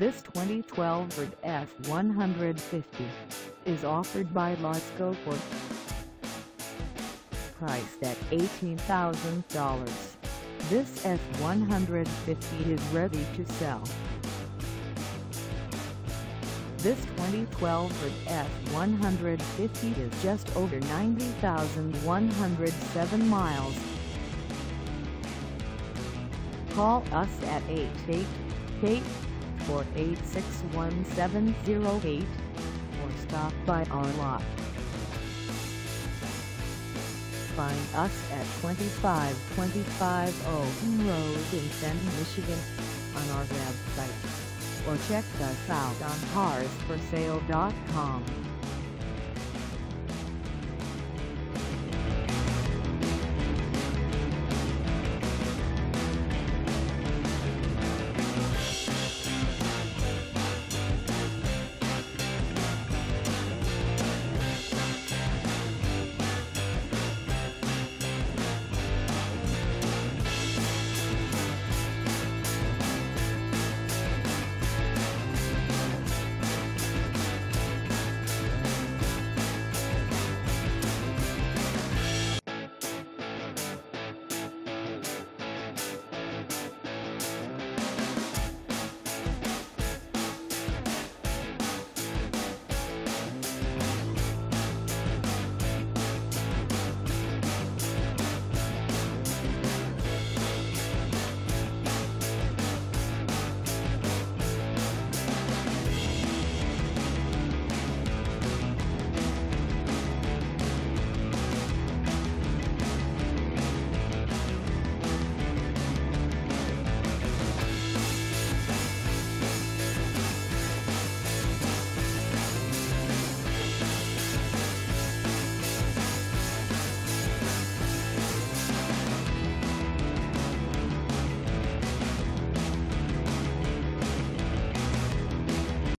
This 2012 Ford F-150 is offered by Lasco Ford. Priced at $18,000, this F-150 is ready to sell. This 2012 Ford F-150 is just over 90,107 miles. Call us at 888-486-1708 or stop by our lot. Find us at 2525 Owen Road in Fenton, Michigan on our website or check us out on carsforsale.com.